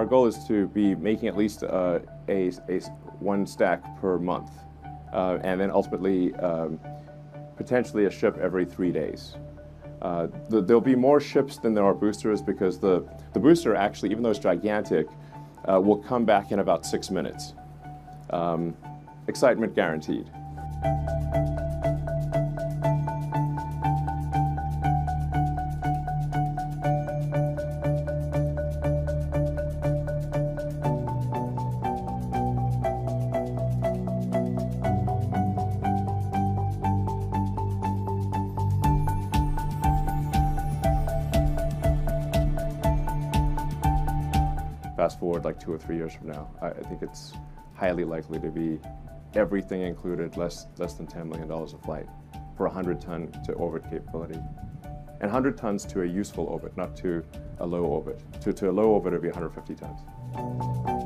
our goal is to be making at least uh, a, a one stack per month, uh, and then ultimately um, potentially a ship every three days. Uh, the, there'll be more ships than there are boosters because the, the booster actually, even though it's gigantic, uh, will come back in about six minutes. Um, excitement guaranteed. Fast forward like two or three years from now, I, I think it's highly likely to be everything included, less, less than $10 million a flight for 100 ton to orbit capability. And 100 tons to a useful orbit, not to a low orbit. To, to a low orbit, it would be 150 tons.